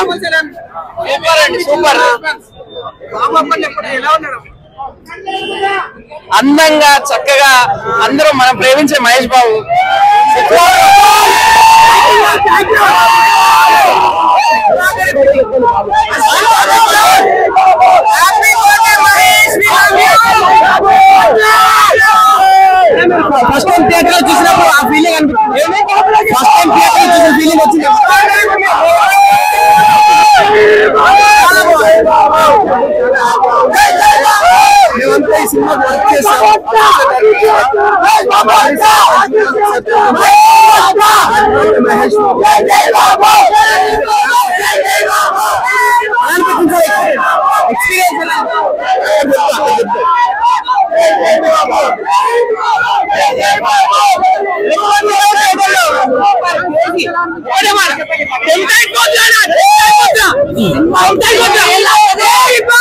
Super అండి super అందంగా చక్కగా అందరూ మనం ప్రేమించే మహేష్ బాబు. ఫస్ట్ निरंतर सिंह वर्ग के साथ Mahesh Mountain Gotra! Mountain Gotra!